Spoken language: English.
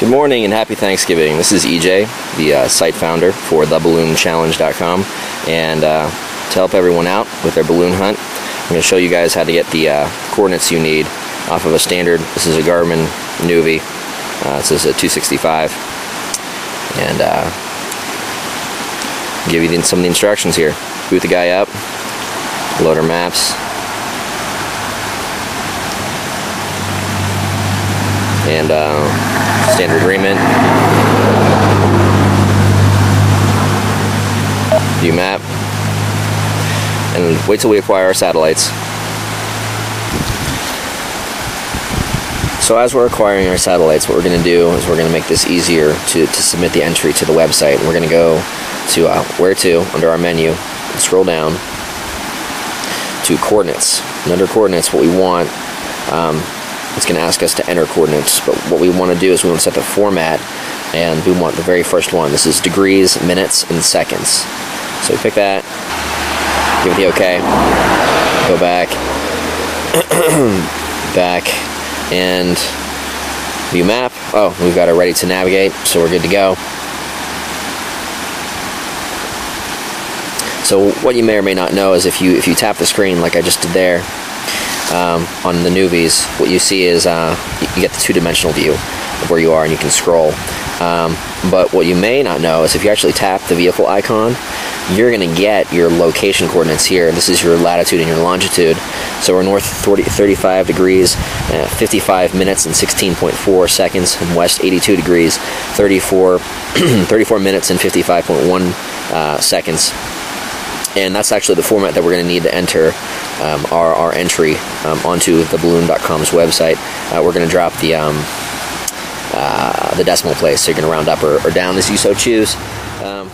Good morning and happy Thanksgiving. This is EJ, the uh, site founder for theballoonchallenge.com, and uh, to help everyone out with their balloon hunt, I'm going to show you guys how to get the uh, coordinates you need off of a standard. This is a Garmin Nuvi. Uh, this is a 265, and uh, give you some of the instructions here. Boot the guy up, load our maps, and uh, standard agreement. View map. And wait till we acquire our satellites. So as we're acquiring our satellites, what we're going to do is we're going to make this easier to, to submit the entry to the website. We're going to go to uh, where to under our menu and scroll down to coordinates. And under coordinates, what we want um, it's going to ask us to enter coordinates. But what we want to do is we want to set the format, and we want the very first one. This is degrees, minutes, and seconds. So we pick that, give it the OK, go back, back, and view map. Oh, we've got it ready to navigate, so we're good to go. So what you may or may not know is if you if you tap the screen like I just did there, um, on the Nuvis, what you see is uh, you get the two-dimensional view of where you are and you can scroll. Um, but what you may not know is if you actually tap the vehicle icon, you're going to get your location coordinates here. This is your latitude and your longitude. So we're north 40, 35 degrees, uh, 55 minutes and 16.4 seconds, and west 82 degrees, 34, 34 minutes and 55.1 uh, seconds and that's actually the format that we're going to need to enter um, our, our entry um, onto the balloon.com's website. Uh, we're going to drop the um, uh, the decimal place, so you're going to round up or, or, down as you so choose. Um,